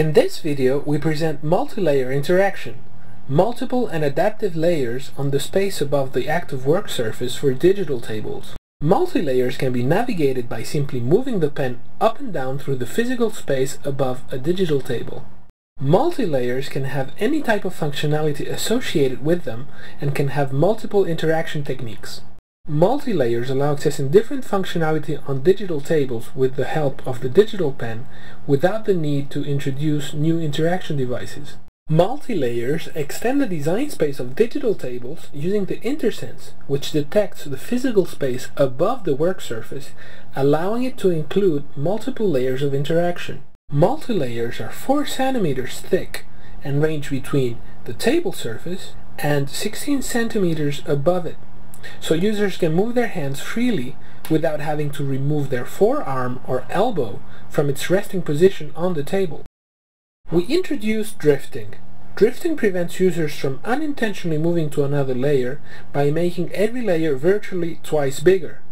In this video, we present multi-layer interaction, multiple and adaptive layers on the space above the active work surface for digital tables. Multi-layers can be navigated by simply moving the pen up and down through the physical space above a digital table. Multi-layers can have any type of functionality associated with them and can have multiple interaction techniques. Multi-layers allow accessing different functionality on digital tables with the help of the digital pen without the need to introduce new interaction devices. Multi-layers extend the design space of digital tables using the intersense, which detects the physical space above the work surface, allowing it to include multiple layers of interaction. Multi-layers are 4 centimeters thick and range between the table surface and 16 centimeters above it so users can move their hands freely without having to remove their forearm or elbow from its resting position on the table. We introduced drifting. Drifting prevents users from unintentionally moving to another layer by making every layer virtually twice bigger.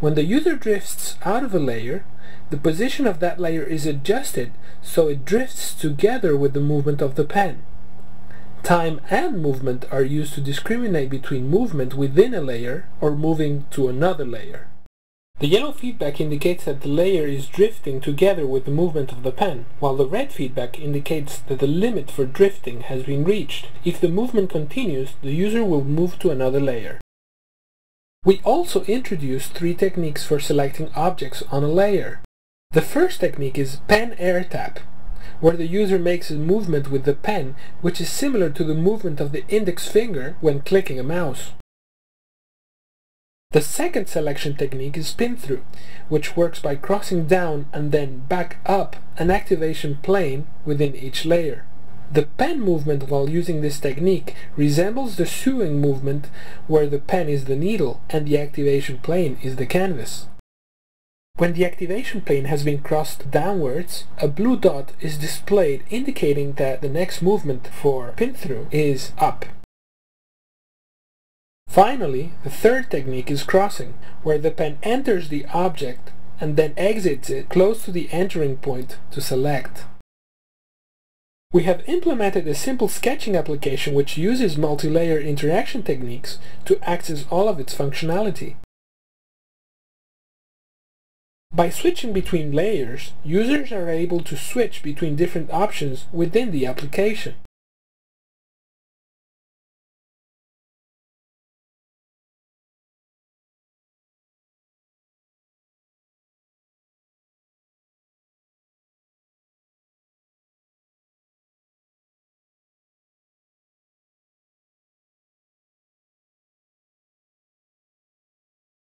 When the user drifts out of a layer, the position of that layer is adjusted so it drifts together with the movement of the pen. Time and movement are used to discriminate between movement within a layer or moving to another layer. The yellow feedback indicates that the layer is drifting together with the movement of the pen, while the red feedback indicates that the limit for drifting has been reached. If the movement continues, the user will move to another layer. We also introduced three techniques for selecting objects on a layer. The first technique is pen air tap, where the user makes a movement with the pen which is similar to the movement of the index finger when clicking a mouse. The second selection technique is pen through, which works by crossing down and then back up an activation plane within each layer. The pen movement while using this technique resembles the sewing movement where the pen is the needle and the activation plane is the canvas. When the activation plane has been crossed downwards, a blue dot is displayed indicating that the next movement for pen through is up. Finally, the third technique is crossing, where the pen enters the object and then exits it close to the entering point to select. We have implemented a simple sketching application which uses multi-layer interaction techniques to access all of its functionality. By switching between layers, users are able to switch between different options within the application.